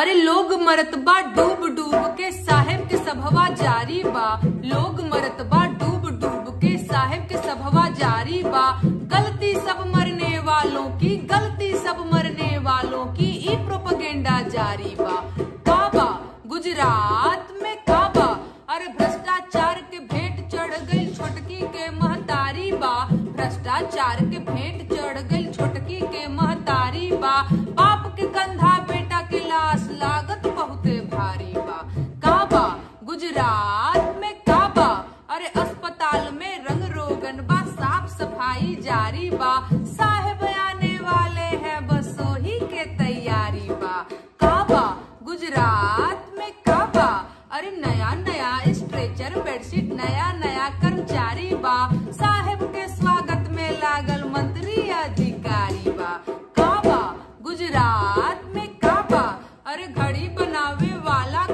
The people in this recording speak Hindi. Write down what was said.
अरे लोग मरतबा डूब डूब के साहेब के सभवा जारी बा। लोग मरत बा डूब डूब के साहेब के सभवा जारी बा। गलती सब मरने वालों की, गलती सब मरने वालों की ई प्रोपगेंडा जारी बा। काबा, गुजरात में काबा। अरे भ्रष्टाचार के भेंट चढ़ गई छोटकी के महतारी बा। भ्रष्टाचार के भेंट चढ़ गई छोटकी के महतारी बा। बाप के कंधा गुजरात में काबा। अरे अस्पताल में रंग रोगन बा, साफ़ सफ़ाई जारी बा। साहेब आने वाले हैं, बसों ही के तैयारी बा। काबा, गुजरात में काबा। अरे नया नया स्ट्रेचर बेडशीट, नया नया कर्मचारी बा। साहेब के स्वागत में लागल मंत्री अधिकारी बा। काबा, गुजरात में काबा। अरे घड़ी बनावे वाला